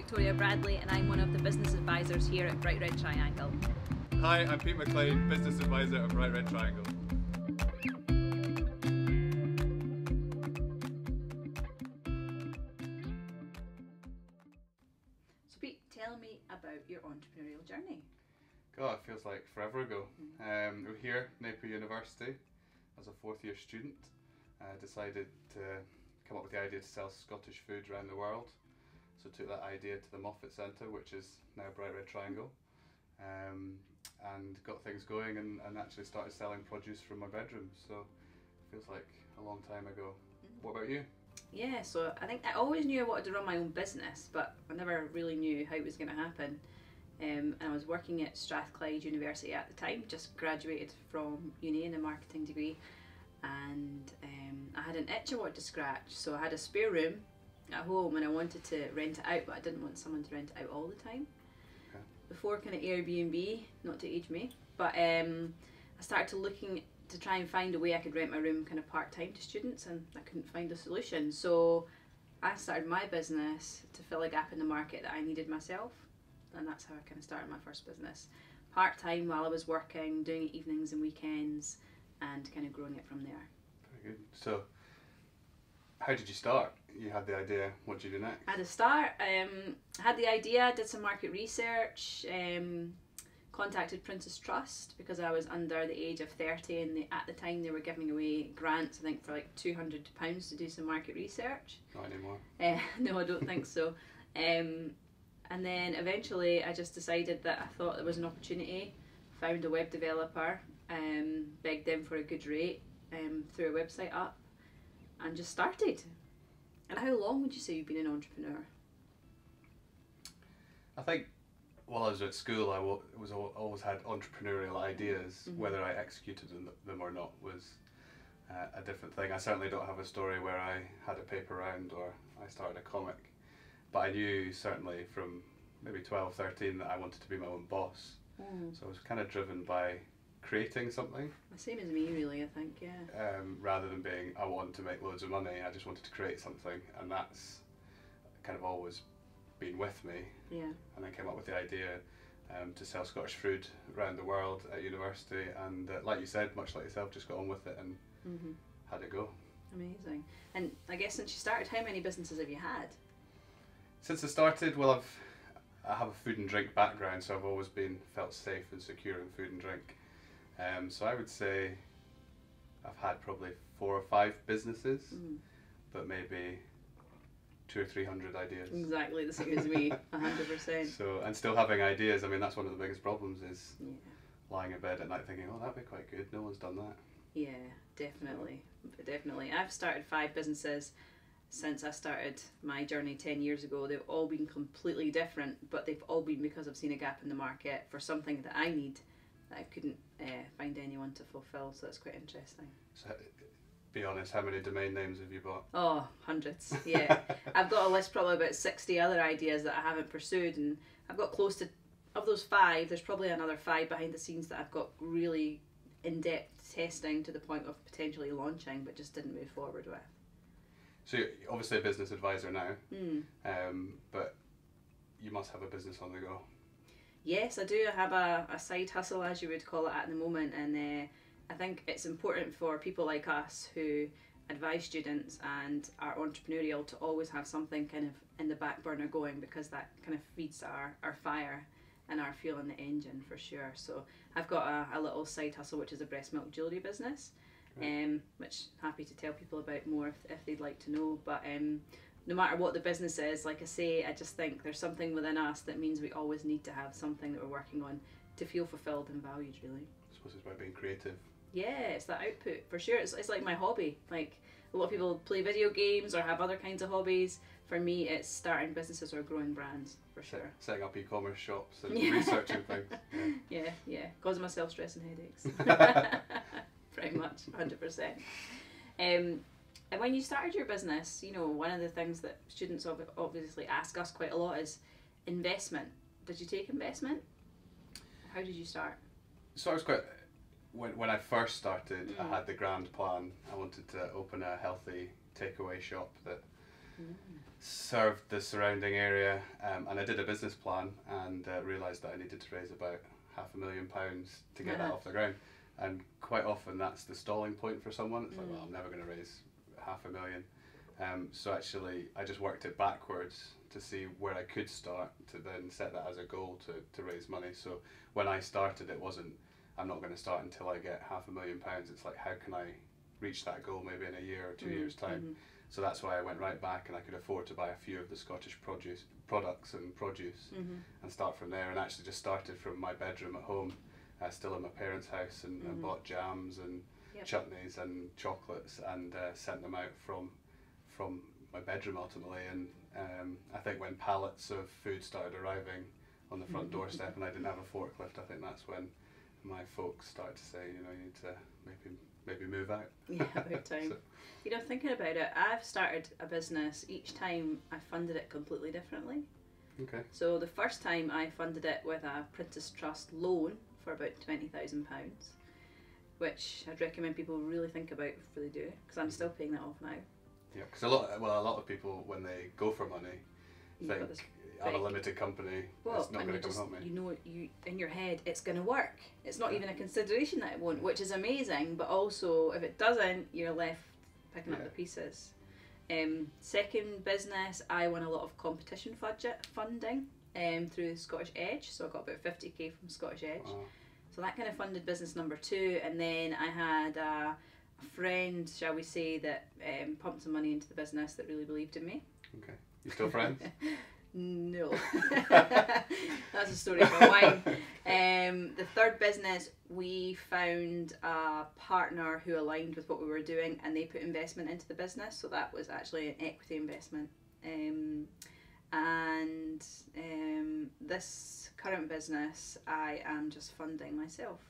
Victoria Bradley and I'm one of the business advisors here at Bright Red Triangle. Hi, I'm Pete McLean, business advisor at Bright Red Triangle. So Pete, tell me about your entrepreneurial journey. God, it feels like forever ago. Um, we were here, Napier University, as a fourth year student. Uh, decided to come up with the idea to sell Scottish food around the world. So took that idea to the Moffat Centre, which is now Bright Red Triangle, um, and got things going and, and actually started selling produce from my bedroom. So it feels like a long time ago. What about you? Yeah, so I think I always knew I wanted to run my own business, but I never really knew how it was going to happen. Um, and I was working at Strathclyde University at the time, just graduated from uni in a marketing degree, and um, I had an itch I wanted to scratch. So I had a spare room at home and I wanted to rent it out, but I didn't want someone to rent it out all the time. Okay. Before kind of Airbnb, not to age me, but um, I started to looking to try and find a way I could rent my room kind of part time to students, and I couldn't find a solution. So I started my business to fill a gap in the market that I needed myself, and that's how I kind of started my first business. Part time while I was working, doing it evenings and weekends, and kind of growing it from there. Very good. So, how did you start? You had the idea. What did you do next? At a start, um, I had the idea, did some market research, um, contacted Prince's Trust because I was under the age of 30 and they, at the time they were giving away grants, I think, for like £200 to do some market research. Not anymore. Uh, no, I don't think so. Um, and then eventually I just decided that I thought there was an opportunity, found a web developer, um, begged them for a good rate, um, threw a website up, and just started. And how long would you say you've been an entrepreneur? I think while I was at school, I was always had entrepreneurial ideas. Mhm. Whether I executed them, or not was uh, a different thing. I certainly don't have a story where I had a paper round or I started a comic, but I knew certainly from maybe 12, 13 that I wanted to be my own boss. So I was kind of driven by creating something The same as me, really, I think, yeah. um, rather than being I want to make loads of money. I just wanted to create something, and that's kind of always been with me. Yeah. and I came up with the idea um, to sell Scottish food around the world at university. And uh, like you said, much like yourself, just got on with it and hmm had it go. Amazing. And I guess since you started, how many businesses have you had? Since I started, well, I've I have a food and drink background, so I've always been felt safe and secure in food and drink. Um, so I would say I've had probably four or five businesses, Mm. but maybe two or three hundred ideas. Exactly the same as me, 100%. So and still having ideas. I mean, that's one of the biggest problems is Yeah. lying in bed at night thinking, oh, that'd be quite good. No one's done that. Yeah, definitely. Definitely. I've started five businesses since I started my journey 10 years ago. They've all been completely different, but they've all been because I've seen a gap in the market for something that I need I couldn't uh, find anyone to fulfill. So that's quite interesting. So, be honest, how many domain names have you bought? Oh, hundreds. Yeah. I've got a list probably about 60 other ideas that I haven't pursued, and I've got close to, of those five, there's probably another five behind the scenes that I've got really in depth testing to the point of potentially launching, but just didn't move forward with. So, you're obviously a business advisor now, Hmm. um, but you must have a business on the go. Yes, I do have a, a side hustle, as you would call it, at the moment, and uh, I think it's important for people like us who advise students and are entrepreneurial to always have something kind of in the back burner going because that kind of feeds our, our fire and our fuel in the engine for sure. So I've got a, a little side hustle which is a breast milk jewellery business, Great. um, which happy to tell people about more if, if they'd like to know. But um, no matter what the business is, like I say, I just think there's something within us that means we always need to have something that we're working on to feel fulfilled and valued, really. I suppose it's about being creative. Yeah, it's that output for sure. It's, it's like my hobby. Like a lot of people play video games or have other kinds of hobbies. For me, it's starting businesses or growing brands for sure. Setting up e-commerce shops and Yeah. researching things. Yeah. Yeah, yeah, causing myself stress and headaches. Pretty much, hundred percent. Um, and when you started your business, you know, one of the things that students obviously ask us quite a lot is investment. Did you take investment? How did you start? So I was quite. When, when I first started, Mm. I had the grand plan. I wanted to open a healthy takeaway shop that served the surrounding area, um, and I did a business plan and uh, realised that I needed to raise about half a million pounds to get that Uh-huh. off the ground. And quite often that's the stalling point for someone. It's like, Mm. well, I'm never going to raise half a million. Um, so actually, I just worked it backwards to see where I could start to then set that as a goal to, to raise money. So when I started, it wasn't, I'm not going to start until I get half a million pounds. It's like, how can I reach that goal maybe in a year or two Mm, years' time? mhm. So that's why I went right back and I could afford to buy a few of the Scottish produce products and produce Mhm. and start from there. And actually just started from my bedroom at home, uh, still in my parents' house, and, and Mhm. bought jams and Yep. chutneys and chocolates and uh, sent them out from from my bedroom ultimately. And um, I think when pallets of food started arriving on the front doorstep and I didn't have a forklift, I think that's when my folks started to say, you know, you need to maybe maybe move out. Yeah, about time. So- You know, thinking about it, I've started a business. Each time I funded it completely differently. Okay. So the first time I funded it with a Prince's Trust loan for about twenty thousand pounds, which I'd recommend people really think about before they do it, because I'm still paying that off now. Yeah, because a lot, well, a lot of people when they go for money You've think I have a limited company, Well, it's not going you to come help me. you know you in your head it's going to work. It's not Yeah. even a consideration that it won't, which is amazing. But also, if it doesn't, you're left picking up the pieces. Um, second business, I won a lot of competition budget funding um, through Scottish Edge, so I got about fifty k from Scottish Edge. Wow. So that kind of funded business number two, and then I had a, a friend, shall we say, that um, pumped some money into the business that really believed in me. Okay, you still friends? No. That's a story for wine. Um, the third business, we found a partner who aligned with what we were doing and they put investment into the business. So that was actually an equity investment. Um, and um, this current business, I am just funding myself.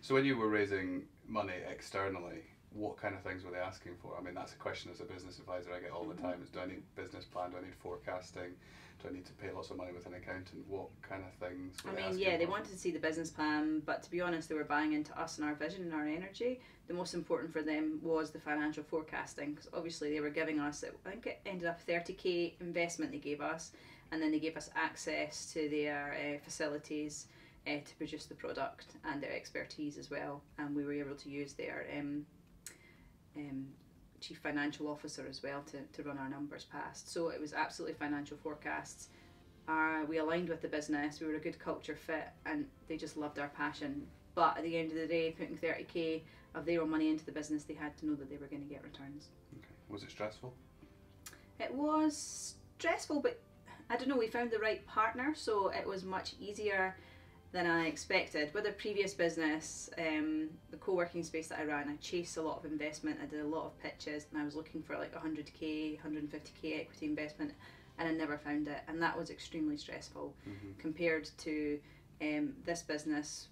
so when you were raising money externally, what kind of things were they asking for? I mean, that's a question as a business advisor I get all the Mhm. time: is do I need business plan? Do I need forecasting? Do I need to pay lots of money with an accountant? What kind of things? Were I mean, yeah, they for? wanted to see the business plan, but to be honest, they were buying into us and our vision and our energy. The most important for them was the financial forecasting, because obviously they were giving us, I think it ended up 30k investment they gave us, and then they gave us access to their uh, facilities uh, to produce the product and their expertise as well. And we were able to use their um, um, chief financial officer as well to, to run our numbers past. So it was absolutely financial forecasts. Uh, we aligned with the business, we were a good culture fit, and they just loved our passion. But at the end of the day, putting 30k of their own money into the business, they had to know that they were going to get returns. Okay. Was it stressful? It was stressful, but I don't know, we found the right partner, so it was much easier than I expected. With the previous business, um, the co working space that I ran, I chased a lot of investment, I did a lot of pitches, and I was looking for like 100k, 150k equity investment, and I never found it, and that was extremely stressful hmm compared to um, this business,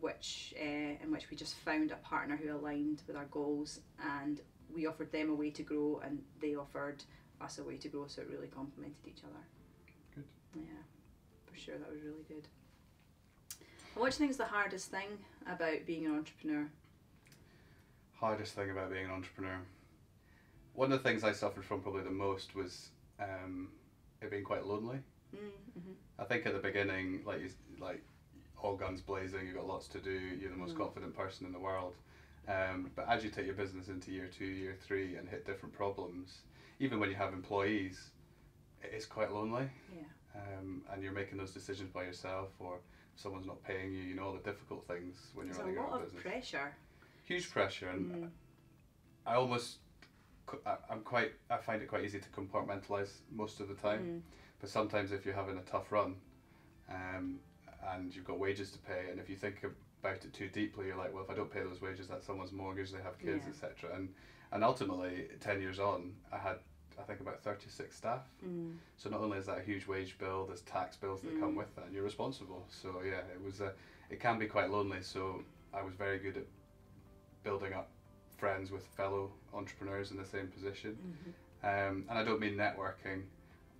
which uh, in which we just found a partner who aligned with our goals, and we offered them a way to grow, and they offered us a way to grow, so it really complemented each other. Yeah, for sure, that was really good. What do you think is the hardest thing about being an entrepreneur? Hardest thing about being an entrepreneur. One of the things I suffered from probably the most was um, it being quite lonely. Mm-hmm. I think at the beginning, like you, like all guns blazing, you've got lots to do. You're the most Mm. confident person in the world. Um, but as you take your business into year two, year three, and hit different problems, even when you have employees, it is quite lonely. Yeah. Um, and you're making those decisions by yourself, or if someone's not paying you. You know all the difficult things when you're running a your lot own of business. pressure. Huge pressure, and Mm. I almost, I'm quite, I find it quite easy to compartmentalize most of the time. Mm. But sometimes if you're having a tough run, um, and you've got wages to pay, and if you think about it too deeply, you're like, well, if I don't pay those wages, that's someone's mortgage, they have kids, Yeah. etc. And and ultimately, ten years on, I had I think about thirty six staff. Mm. So not only is that a huge wage bill, there's tax bills that come Mm. with that, and you're responsible. So yeah, it was a, it can be quite lonely. So I was very good at building up friends with fellow entrepreneurs in the same position. hmm Um, and I don't mean networking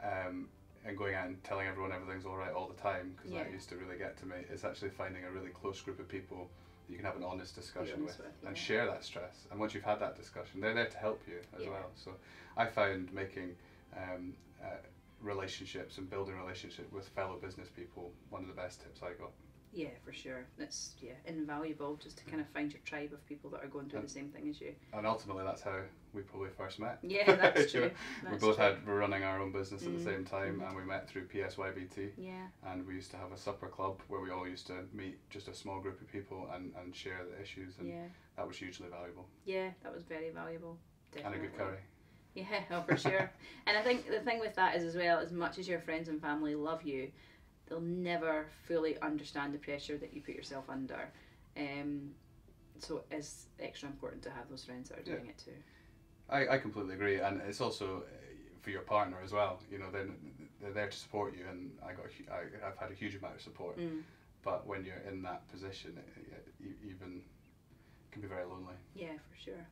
um, and going out and telling everyone everything's all right all the time because that used to really get to me. It's actually finding a really close group of people that you can have an honest discussion honest with, with, and share that stress. And once you've had that discussion, they're there to help you as Yeah. well. So I found making um, uh, relationships and building relationship with fellow business people one of the best tips I got. Yeah, for sure. It's yeah invaluable just to kind of find your tribe of people that are going through And- the same thing as you. And ultimately, that's how we probably first met. Yeah, that's true. we both true. had were running our own business at the Mm, same time, mhm. and we met through PSYBT. Yeah, And we used to have a supper club where we all used to meet just a small group of people and, and share the issues, and yeah, that was hugely valuable. yeah. That was very valuable. Definitely. And a good curry. Yeah, oh, for sure. and I think the thing with that is as well, as much as your friends and family love you, they'll never fully understand the pressure that you put yourself under. Um, so it's extra important to have those friends that are doing it too. I, I completely agree, and it's also uh, for your partner as well. You know, they're, they're there to support you, and I got I I've had a huge amount of support. Mm. But when you're in that position, it, it, e- even can be very lonely. Yeah, for sure.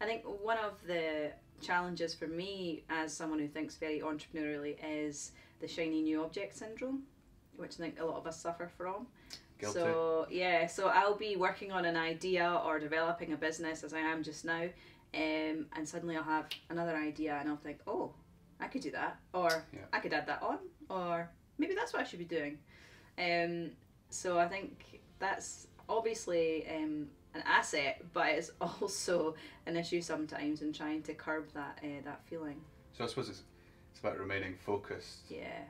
I think one of the challenges for me as someone who thinks very entrepreneurially is the shiny new object syndrome, which I think a lot of us suffer from. Guilty. So yeah, so I'll be working on an idea or developing a business as I am just now, um, and suddenly I'll have another idea and I'll think, oh, I could do that, or Yeah. I could add that on, or maybe that's what I should be doing. Um, so I think that's obviously um, an asset, but it's also an issue sometimes in trying to curb that uh, that feeling. So I suppose it's it's about remaining focused. Yeah.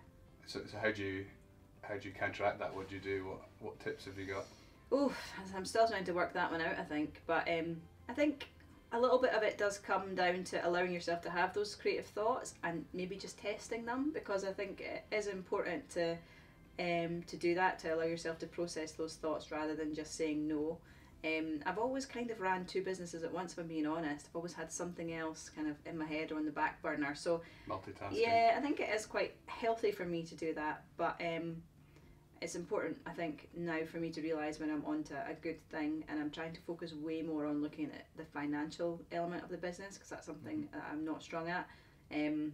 So, so how do you how do you counteract that? What do you do? What what tips have you got? Oh, I'm still trying to work that one out. I think, but um, I think a little bit of it does come down to allowing yourself to have those creative thoughts and maybe just testing them because I think it is important to um, to do that to allow yourself to process those thoughts rather than just saying no. Um, I've always kind of ran two businesses at once. If I'm being honest, I've always had something else kind of in my head or on the back burner. So Multitasking. yeah, I think it is quite healthy for me to do that, but um, it's important, I think, now for me to realise when I'm onto a good thing and I'm trying to focus way more on looking at the financial element of the business because that's something that I'm not strong at. Um,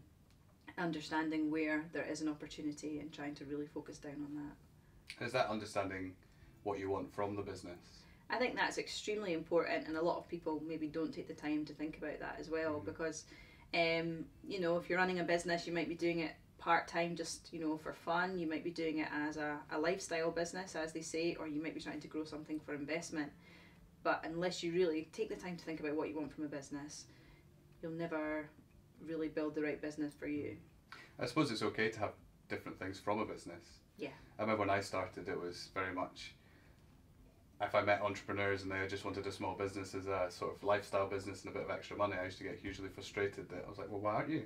understanding where there is an opportunity and trying to really focus down on that. Is that understanding what you want from the business? I think that's extremely important, and a lot of people maybe don't take the time to think about that as well Mhm. because, um, you know, if you're running a business, you might be doing it part time just, you know, for fun. You might be doing it as a, a lifestyle business, as they say, or you might be trying to grow something for investment. But unless you really take the time to think about what you want from a business, you'll never really build the right business for you. I suppose it's okay to have different things from a business. Yeah. I remember when I started, it was very much. If I met entrepreneurs and they just wanted a small business as a sort of lifestyle business and a bit of extra money, I used to get hugely frustrated. That I was like, well, why aren't you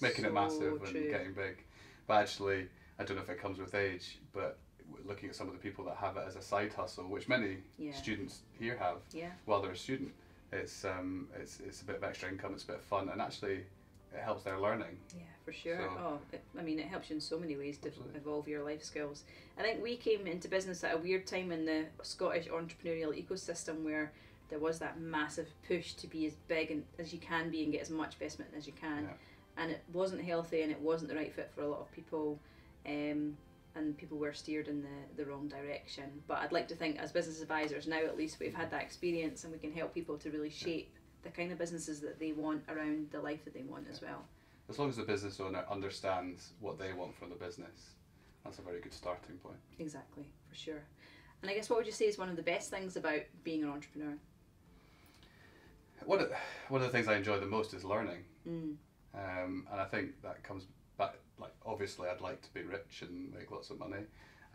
Making it massive true. and getting big? But actually, I don't know if it comes with age, but looking at some of the people that have it as a side hustle, which many Yeah. students here have Yeah. while they're a student, it's um, it's it's a bit of extra income, it's a bit of fun, and actually, it helps their learning. Yeah, for sure. So- oh, it, I mean, it helps you in so many ways to Absolutely. evolve your life skills. I think we came into business at a weird time in the Scottish entrepreneurial ecosystem where there was that massive push to be as big and, as you can be and get as much investment as you can. Yeah. And it wasn't healthy and it wasn't the right fit for a lot of people. Um, and people were steered in the, the wrong direction. But I'd like to think, as business advisors, now at least we've had that experience and we can help people to really shape the kind of businesses that they want around the life that they want as well. As long as the business owner understands what they want from the business, that's a very good starting point. Exactly, for sure. And I guess what would you say is one of the best things about being an entrepreneur? One of, one of the things I enjoy the most is learning, Mm. Um, and I think that comes back. Like obviously, I'd like to be rich and make lots of money,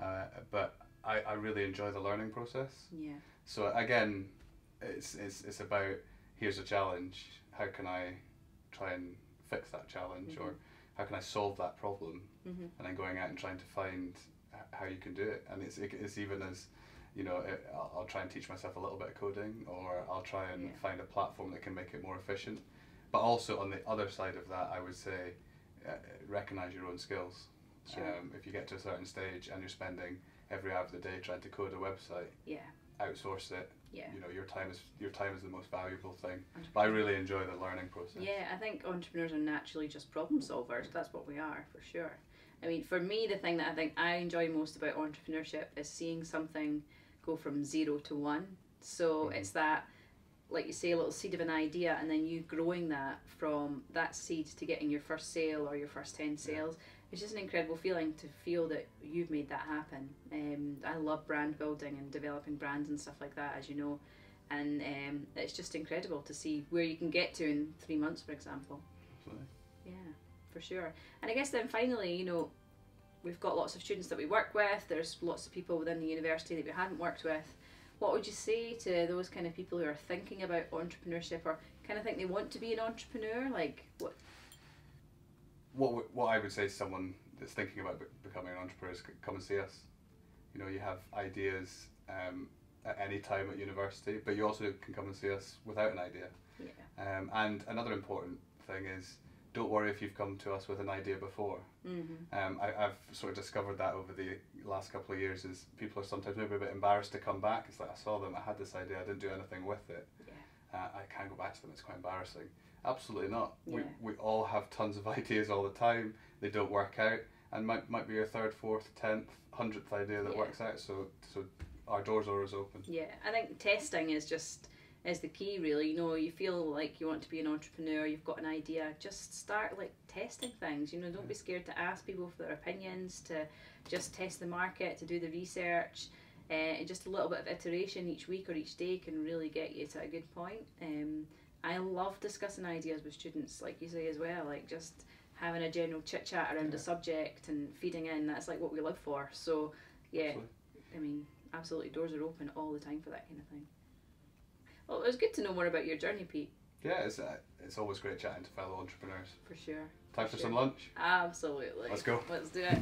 uh, but I, I really enjoy the learning process. Yeah, So again, it's, it's it's about here's a challenge. How can I try and fix that challenge, or how can I solve that problem? Mhm. And then going out and trying to find how you can do it. And it's it's even as you know, it, I'll, I'll try and teach myself a little bit of coding, or I'll try and Yeah. find a platform that can make it more efficient. But also on the other side of that, I would say uh, recognize your own skills. Sure. Um, if you get to a certain stage and you're spending every hour of the day trying to code a website, yeah, outsource it. yeah. You know, your time is your time is the most valuable thing. But I really enjoy the learning process. Yeah, I think entrepreneurs are naturally just problem solvers. That's what we are, for sure. I mean, for me, the thing that I think I enjoy most about entrepreneurship is seeing something go from zero to one So Mhm. it's that, like you say, a little seed of an idea, and then you growing that from that seed to getting your first sale or your first 10 sales. It's just an incredible feeling to feel that you've made that happen. Um, I love brand building and developing brands and stuff like that, as you know. And um, it's just incredible to see where you can get to in three months, for example. Absolutely. Yeah, for sure. And I guess then finally, you know, we've got lots of students that we work with. There's lots of people within the university that we haven't worked with. What would you say to those kind of people who are thinking about entrepreneurship or kind of think they want to be an entrepreneur? Like, what? what what I would say to someone that's thinking about be- becoming an entrepreneur is c- come and see us. You know, you have ideas um, at any time at university, but you also can come and see us without an idea. Yeah. Um, and another important thing is don't worry if you've come to us with an idea before. Mm-hmm. Um, I, I've sort of discovered that over the last couple of years is people are sometimes maybe a bit embarrassed to come back. It's like I saw them, I had this idea, I didn't do anything with it. Yeah. Uh, I can't go back to them. It's quite embarrassing. Absolutely not. We, we all have tons of ideas all the time. They don't work out, and might might be your third, fourth, tenth, hundredth idea that Yeah. works out. So so our doors are always open. Yeah, I think testing is just is the key really. You know, you feel like you want to be an entrepreneur, you've got an idea, just start like testing things. You know, don't be scared to ask people for their opinions, to just test the market, to do the research. Uh, and just a little bit of iteration each week or each day can really get you to a good point. Um, I love discussing ideas with students, like you say as well, like just having a general chit chat around Yeah. a subject and feeding in. That's like what we live for. So, yeah, Absolutely. I mean, absolutely, doors are open all the time for that kind of thing. Well, it was good to know more about your journey, Pete, Yeah, it's uh, it's always great chatting to fellow entrepreneurs. for sure. Time for Sure. some lunch. Absolutely. Let's go. Let's do it.